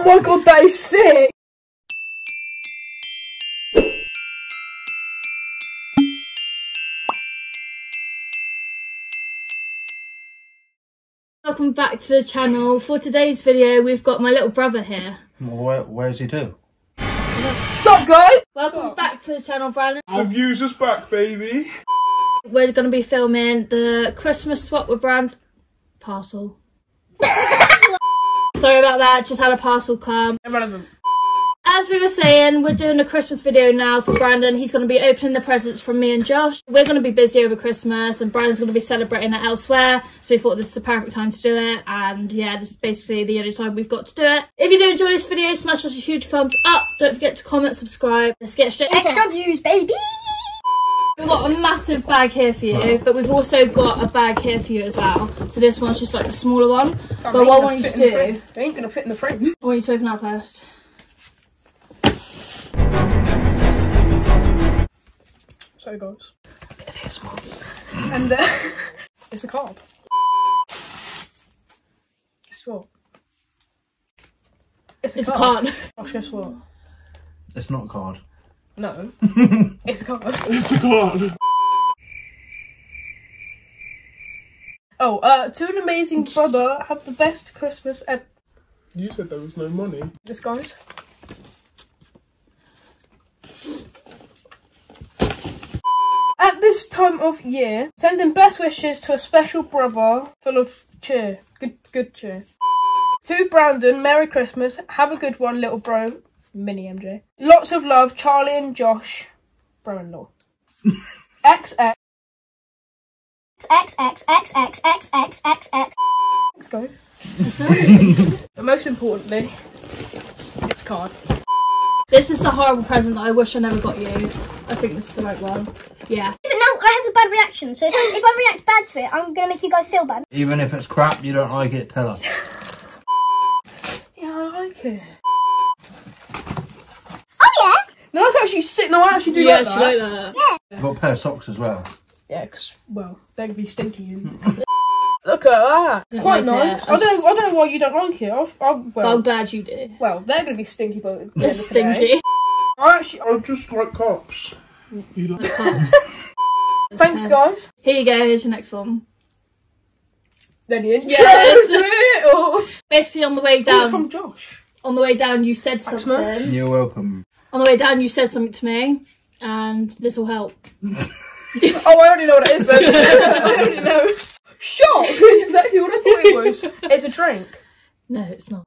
Oh my god, that is sick! Welcome back to the channel. For today's video, we've got my little brother here. Where, where's he do? What's up, guys? Welcome back to the channel, Brandon. The views is back, baby. We're going to be filming the Christmas swap with brand parcel. Sorry about that, just had a parcel come. Irrelevant. As we were saying, we're doing a Christmas video now for Brandon. He's going to be opening the presents from me and Josh. We're going to be busy over Christmas and Brandon's going to be celebrating it elsewhere. So we thought this is the perfect time to do it. And yeah, this is basically the only time we've got to do it. If you do enjoy this video, smash us a huge thumbs up. Don't forget to comment, subscribe. Let's get straight into it. Extra views, baby! We've got a massive bag here for you, but we've also got a bag here for you as well. So this one's just like the smaller one. But what I want you to do, It ain't gonna fit in the frame. I want you to open that first. So it goes. It is one. And uh, it's a card. Guess what? It's a It's a card. card. Gosh, guess what? It's not a card. No. it's a card. It's a god. Oh, uh, to an amazing brother, have the best Christmas ever. You said there was no money. This guys. At this time of year, sending best wishes to a special brother full of cheer. Good, good cheer. To Brandon, Merry Christmas. Have a good one, little bro. Mini MJ. Lots of love, Charlie and Josh. Bro-in-law. XX. X X X X X X X X. That's it. But most importantly, it's card. This is the horrible present that I wish I never got you. I think this is the right one. Yeah. But now I have a bad reaction, so if I react bad to it, I'm gonna make you guys feel bad. Even if it's crap, you don't like it, tell us. Yeah, I like it. Oh yeah! No, that's actually sick. No, I actually do yeah, like she that. like that. You've got a pair of socks as well. Yeah, because well, they'd be stinky. Look at that. Didn't Quite like nice. I don't. I don't know why you don't like it. I've, I've, well, I'm glad you do. well, they're gonna be stinky, but at the It's end of the day- stinky. I actually. I just like cops. You like Thanks, guys. Here you go, here's your next one. Then the intro. Yes. oh, Basically on the way oh, it's down from Josh. on the way down you said Thanks, something. You're welcome. On the way down you said something to me and this will help. Oh, I already know what it is then. I already know. Shot. It's exactly what I thought it was. It's a drink. No, it's not.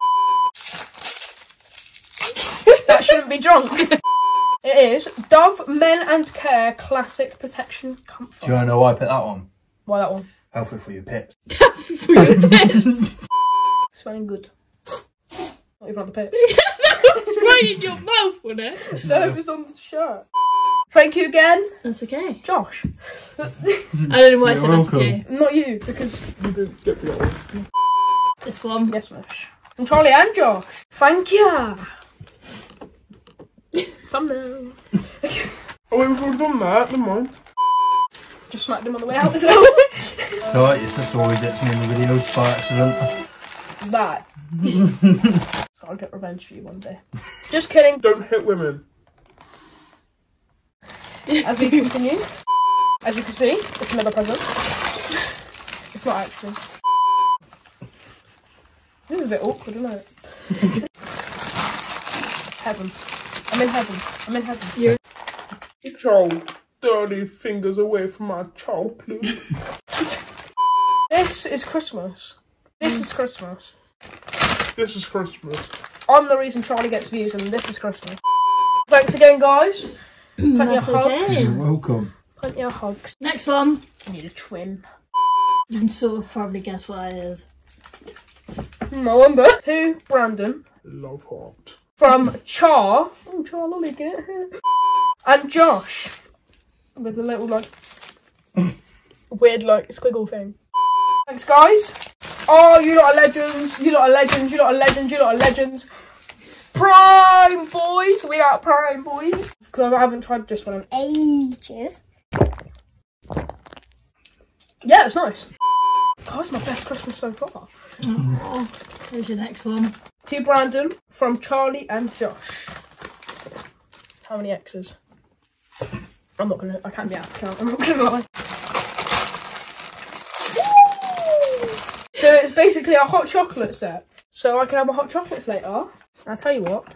That shouldn't be drunk. It is Dove Men and Care Classic Protection Comfort. Do you want to know why I picked that one? Why that one? Healthy for your pits. For your kids. Smelling good. Not even on the pits. It's right in your mouth, wasn't it? no, it was on the shirt. Thank you again, That's okay. Josh. I don't know why I You're said that's welcome. okay. Not you, because you didn't get the old. This one. yes, Mish. And Charlie and Josh. Thank you. Thumbnail. Oh, wait, we've already done that. Never mind. Just smacked him on the way out as well. It's alright, your sister always gets me in the videos by accident. that. so I'll get revenge for you one day. Just kidding. Don't hit women. As we continue, as you can see, it's another present. It's not actually. This is a bit awkward, isn't it? heaven. I'm in heaven. I'm in heaven. You. Get your dirty fingers away from my child, please. This is Christmas. This is Christmas. this is Christmas. I'm the reason Charlie gets views, and this is Christmas. Thanks again, guys. Mm, Plenty of hugs. okay. You're welcome. Plenty of hugs. Next one. I need a twin. You can sort of probably guess what that is. No wonder. Who? Brandon. Love heart. from Char. Oh, Char Lollie, get it? And Josh. With a little, like, weird, like, squiggle thing. Thanks, guys. Oh, you lot are legends. You lot are legends. You lot are legends. You lot are legends. Prime boys. We are prime boys. Because I haven't tried this one. In ages. Yeah, it's nice. Oh, it's my best Christmas so far. Oh, here's your next one. To Brandon from Charlie and Josh. How many X's? I'm not gonna. I can't be asked to count. I'm not gonna lie. So it's basically a hot chocolate set. So I can have a hot chocolate later. I'll tell you what.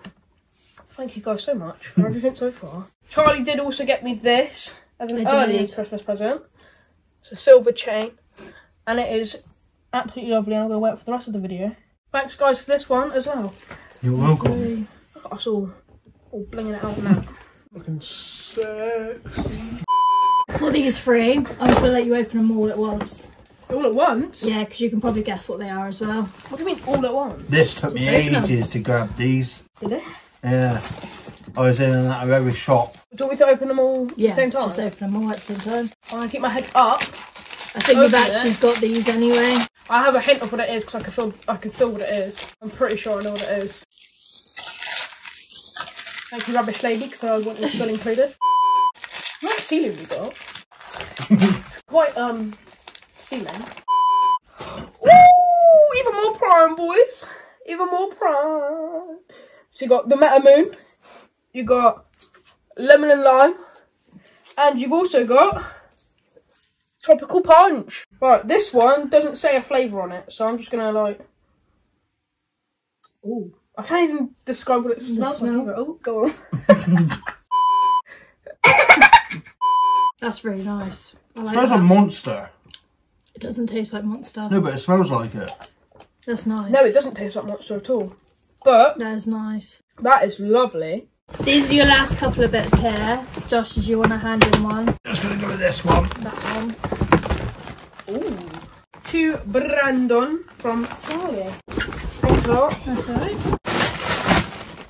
Thank you guys so much for everything so far. Charlie did also get me this as an early. Christmas present. It's a silver chain, and it is absolutely lovely. I'm gonna wear it for the rest of the video. Thanks, guys, for this one as well. You're welcome. Look at us all, all blinging it out now. Looking sexy. For these three, I'm just gonna let you open them all at once. All at once? Yeah, because you can probably guess what they are as well. What do you mean all at once? This took me Open 'em. ages to grab these. Did it? Yeah. I was in and out of every shop. Do you want me to open them all Yeah, at the same time? just open them all at the same time. I'm gonna keep my head up. I think you've Open actually it. got these anyway. I have a hint of what it is because I can feel I can feel what it is. I'm pretty sure I know what it is. Thank you, rubbish lady, because I want this still included. How much ceiling we got? It's quite um ceiling. Ooh, even more prime, boys. Even more prime. So you got the Meta Moon, you got lemon and lime, and you've also got tropical punch. Right, this one doesn't say a flavour on it, so I'm just gonna like. Ooh, I can't even describe what it smells like. smell? Oh, go on. That's really nice. I It like smells that. like monster. It doesn't taste like Monster. No, but it smells like it. That's nice. no, it doesn't taste like monster at all. But That is nice. that is lovely. These are your last couple of bits here. Josh, did you want to hand in one? Just gonna go with this one. That one. Ooh. To Brandon from Charlie. Thanks a lot. That's alright.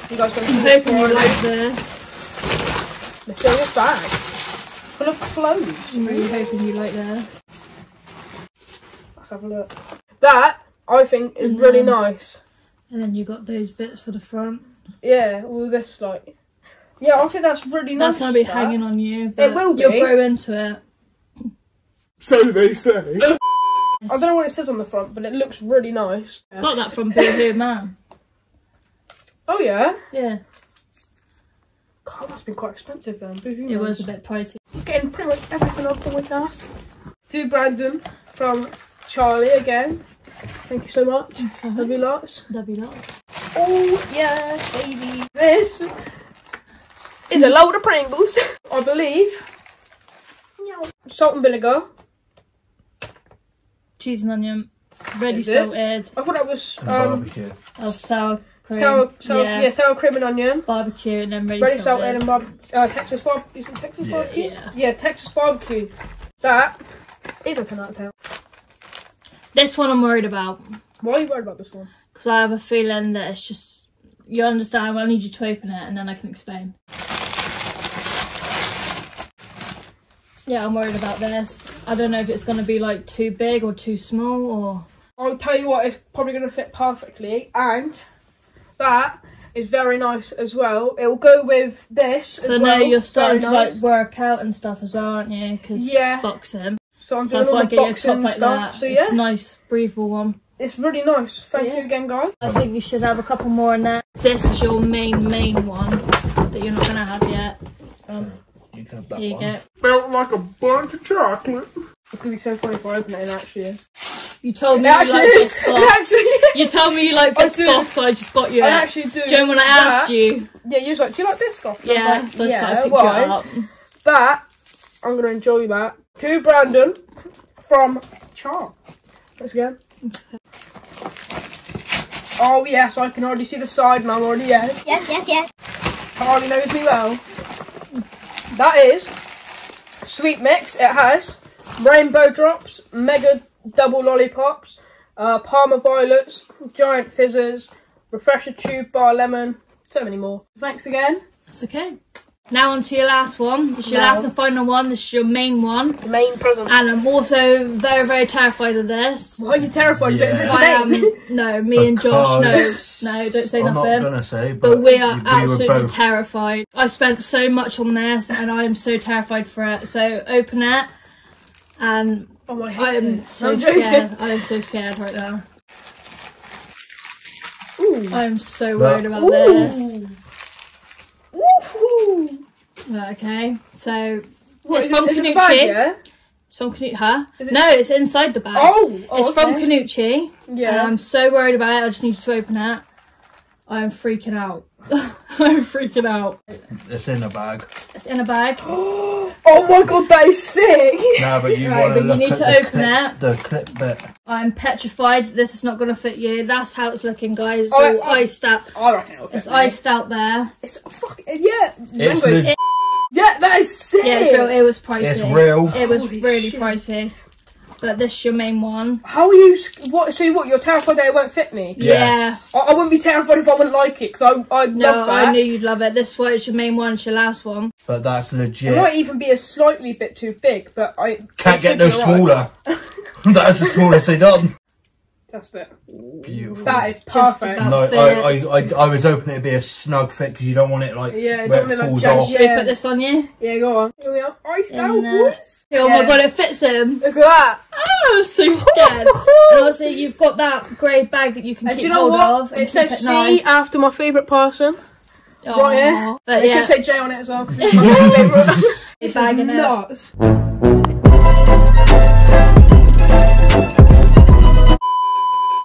You guys gonna I'm hoping you like this. Let's go this bag. Full of clothes. I'm really hoping you like this. Let's have a look. That I think is really nice. And then you got those bits for the front. Yeah, all this like. Yeah, I think that's really nice. That's going to be that. hanging on you. But will be. You'll be. grow into it. So they say. I don't know what it says on the front, but it looks really nice. Got that from Boohoo Man. Oh yeah. Yeah, God, that's been quite expensive then. Boo-hoo it was a bit pricey. Getting pretty much everything off the week last. To Brandon from Charlie again. Thank you so much. Love you lots. Love you lot. Oh yeah, baby. This is a load of Pringles, I believe. Salt and vinegar. Cheese and onion. Ready Is it? salted. I thought that was um, barbecue. Oh, sour cream. sour, sour, yeah. yeah. sour cream and onion. Barbecue and then ready, Ready salted. salted and barb- uh, Texas barbecue. Is Texas Yeah. barbecue? Yeah. Yeah, Texas barbecue. That is a 10 out of 10. This one I'm worried about. Why are you worried about this one? Because I have a feeling that it's just. You understand, I need you to open it and then I can explain. Yeah, I'm worried about this. I don't know if it's going to be like too big or too small or. I'll tell you what, it's probably going to fit perfectly, and that is very nice as well. It will go with this. So as now well. you're starting to like work out and stuff as well, aren't you? Because Yeah. boxing. So I'm So I doing all thought the I'd get you a boxing top like stuff. that. So yeah, a nice, breathable one. it's really nice. Thank Yeah. you again, guys. I think you should have a couple more in there. This is your main, main one that you're not going to have yet. Um, You can have that you one. go. Felt like a bunch of chocolate. It's gonna be so funny if I open it it actually is. You told It me you like is. bits actually You told me you like I bits so I just got you I it. actually do. Do you when I asked that, you? Yeah, you was like, do you like biscoff? And Yeah, like, so yeah, thought I'd pick why? you up. That, I'm gonna enjoy that. To Brandon from Char. Let's go. Oh yes, I can already see the side, man. Already yes. Yes, yes, yes. Harley knows me well. That is sweet mix. It has rainbow drops, mega double lollipops, uh, Parma violets, giant fizzers, refresher tube bar lemon, so many more. Thanks again. That's okay. Now on to your last one. This is your Now. last and final one. This is your main one. The main present. And I'm also very, very terrified of this. Why are you terrified? Yeah. It's I am, no, me and Josh, no, no, don't say I'm not nothing. gonna say, but, But we are we absolutely were both. terrified. I've spent so much on this and I am so terrified for it. So open it and Oh my I am head. so I'm joking. scared. I am so scared right now. Ooh, Ooh. I'm so worried about this. Woohoo. Right, Okay, so What, it's is it- from it Cernucci. bag, yeah? It's from Cernucci. Huh? It- No, it's inside the bag. Oh, oh, it's from okay. Cernucci. Yeah. And I'm so worried about it. I just need you to open it. I'm freaking out. I'm freaking out. It's in a bag. It's in a bag. oh my god, that is sick. No, but you Right, want to you need at to the open clip, it. The clip bit. I'm petrified that this is not going to fit you. That's how it's looking, guys. It's Oh, all I- I- iced out. I reckon it'll fit It's me. iced out there. It's fuck yeah. It's remember- le- yeah, that is sick. Yeah, it's real. It was pricey. It's real. It was Holy really shit. pricey. But this is your main one. How are you? What? So what? You're terrified that it won't fit me? Yeah. I, I wouldn't be terrified if I wouldn't like it because I I No, love that. I knew you'd love it. This one is your main one. It's your last one. But that's It legit. might even be a slightly bit too big, but I Can't it get no smaller. that's the smallest they done. That's it. Beautiful. That is perfect. No, I. I, I, I was hoping it'd be a snug fit because you don't want it like Yeah, where don't it want it, like, falls janky. off. Should we Yeah. put this on you? Yeah, go on. Here we are. Iced In out, there. boys. Oh Yeah. my god, it fits him. Look at that. Oh, I'm so scared. and also, you've got that grey bag that you can And keep do you know hold what? of. It says it C after my favourite person. Aw. right here. But It yeah, should say J on it as well because it's my favourite. it's this is bagging it. nuts.